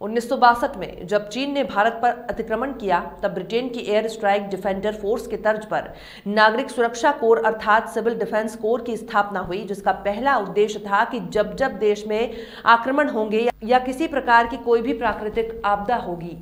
उन्नीस में, जब चीन ने भारत पर अतिक्रमण किया, तब ब्रिटेन की एयर स्ट्राइक डिफेंडर फोर्स के तर्ज पर नागरिक सुरक्षा कोर अर्थात सिविल डिफेंस कोर की स्थापना हुई, जिसका पहला उद्देश्य था कि जब जब देश में आक्रमण होंगे या किसी प्रकार की कोई भी प्राकृतिक आपदा होगी,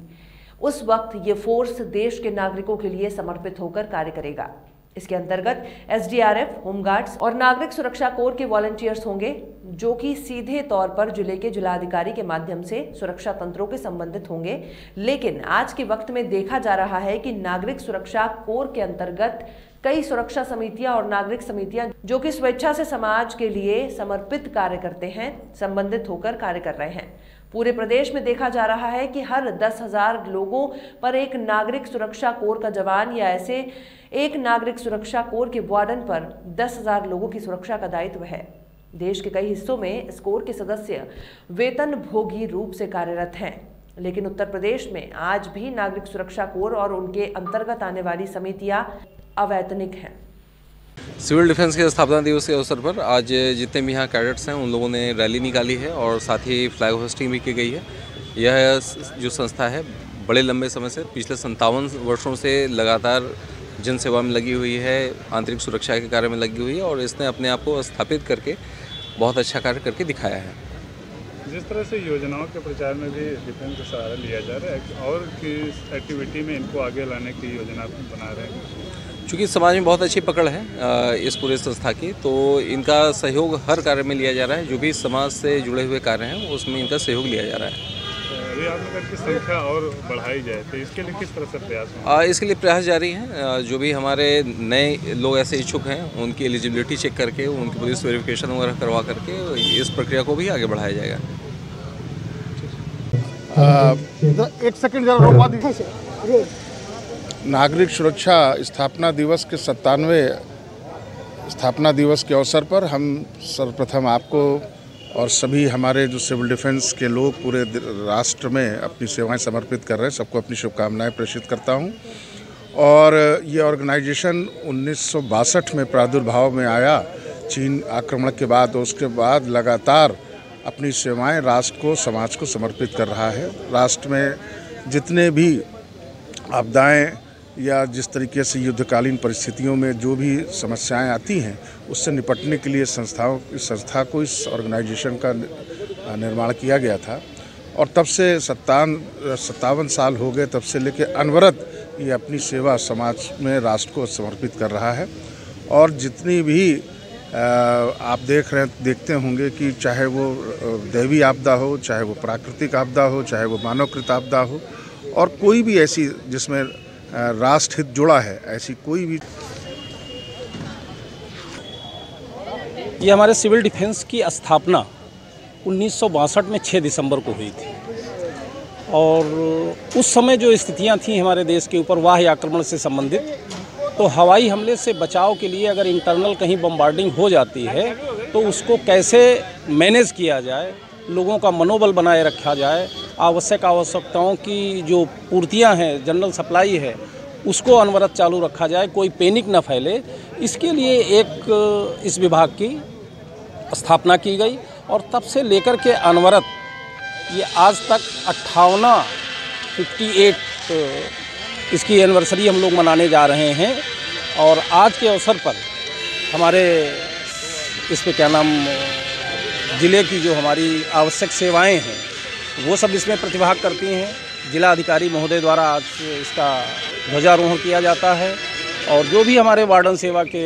उस वक्त ये फोर्स देश के नागरिकों के लिए समर्पित होकर कार्य करेगा। इसके अंतर्गत एसडीआरएफ, होमगार्ड्स और नागरिक सुरक्षा कोर के वॉलंटियर्स होंगे, जो कि सीधे तौर पर ज़िले के जिलाधिकारी के माध्यम से सुरक्षा तंत्रों के संबंधित होंगे। लेकिन आज के वक्त में देखा जा रहा है कि नागरिक सुरक्षा कोर के अंतर्गत कई सुरक्षा समितियाँ और नागरिक समितियाँ जो कि स्वेच्छा से समाज के लिए समर्पित कार्य करते हैं, संबंधित होकर कार्य कर रहे हैं। पूरे प्रदेश में देखा जा रहा है कि हर दस हज़ार लोगों पर एक नागरिक सुरक्षा कोर का जवान या ऐसे एक नागरिक सुरक्षा कोर के वार्डन पर दस हज़ार लोगों की सुरक्षा का दायित्व है। देश के कई हिस्सों में इस कोर के सदस्य वेतन भोगी रूप से कार्यरत हैं। लेकिन उत्तर प्रदेश में आज भी नागरिक सुरक्षा कोर और उनके अंतर्गत आने वाली समितियाँ अवैतनिक हैं। सिविल डिफेंस के स्थापना दिवस के अवसर पर आज जितने भी यहाँ कैडेट्स हैं उन लोगों ने रैली निकाली है और साथ ही फ्लैग होस्टिंग भी की गई है। यह जो संस्था है बड़े लंबे समय से पिछले संतावन वर्षों से लगातार जन सेवा में लगी हुई है आंतरिक सुरक्षा के कार्य में लगी हुई है और इसने अपने आप को स्थापित करके बहुत अच्छा कार्य करके दिखाया है। जिस तरह से योजनाओं के प्रचार में भी डिफेंस का सहारा लिया जा रहा है और किस एक्टिविटी में इनको आगे लाने की योजना बना रहे हैं? चूँकि समाज में बहुत अच्छी पकड़ है इस पूरे संस्था की तो इनका सहयोग हर कार्य में लिया जा रहा है जो भी समाज से जुड़े हुए कार्य हैं उसमें इनका सहयोग लिया जा रहा है। की संख्या और बढ़ाई जाए तो इसके लिए किस तरह से प्रयास इसके लिए प्रयास जारी है जो भी हमारे नए लोग ऐसे इच्छुक हैं उनकी एलिजिबिलिटी चेक करके उनकी पुलिस वेरिफिकेशन वगैरह करवा करके इस प्रक्रिया को भी आगे बढ़ाया जाएगा। एक सेकंड जरा रोकवा दीजिए। नागरिक सुरक्षा स्थापना दिवस के सत्तानवे स्थापना दिवस के अवसर पर हम सर्वप्रथम आपको और सभी हमारे जो सिविल डिफेंस के लोग पूरे राष्ट्र में अपनी सेवाएँ समर्पित कर रहे हैं, सबको अपनी शुभकामनाएँ प्रेषित करता हूँ। और ये ऑर्गेनाइजेशन उन्नीस सौ बासठ में प्रादुर्भाव में आया। चीन आक्रमण के बाद, उसके बाद लगातार अपनी सेवाएँ राष्ट्र को, समाज को समर्पित कर रहा है। राष्ट्र में जितने भी आपदाएँ या जिस तरीके से युद्धकालीन परिस्थितियों में जो भी समस्याएँ आती हैं, उससे निपटने के लिए संस्थाओं, इस संस्था को, इस ऑर्गेनाइजेशन का निर्माण किया गया था। और तब से सत्तावन सत्तावन साल हो गए, तब से लेकर अनवरत ये अपनी सेवा समाज में, राष्ट्र को समर्पित कर रहा है। और जितनी भी आप देख रहे, देखते होंगे कि चाहे वो दैवी आपदा हो, चाहे वो प्राकृतिक आपदा हो, चाहे वो मानवकृत आपदा हो, और कोई भी ऐसी जिसमें राष्ट्र हित जुड़ा है, ऐसी कोई भी ये हमारे सिविल डिफेंस की स्थापना उन्नीस सौ बासठ में 6 दिसंबर को हुई थी। और उस समय जो स्थितियाँ थी हमारे देश के ऊपर वाह्य आक्रमण से संबंधित तो हवाई हमले से बचाव के लिए अगर इंटरनल कहीं बम्बार्डिंग हो जाती है तो उसको कैसे मैनेज किया जाए, लोगों का मनोबल बनाए रखा जाए आवश्यक आवश्यकताओं की जो पूर्तियाँ हैं जनरल सप्लाई है, उसको अनवरत चालू रखा जाए, कोई पैनिक न फैले। इसके लिए एक, इस विभाग की स्थापना की गई और तब से लेकर के अनवरत ये आज तक अट्ठावना फिफ्टी एट इसकी एनिवर्सरी हम लोग मनाने जा रहे हैं और आज के अवसर पर हमारे इस पे क्या नाम, ज़िले की जो हमारी आवश्यक सेवाएँ हैं वो सब इसमें प्रतिभाग करती हैं। जिला अधिकारी महोदय द्वारा आज इसका ध्वजारोहण किया जाता है। और जो भी हमारे वार्डन सेवा के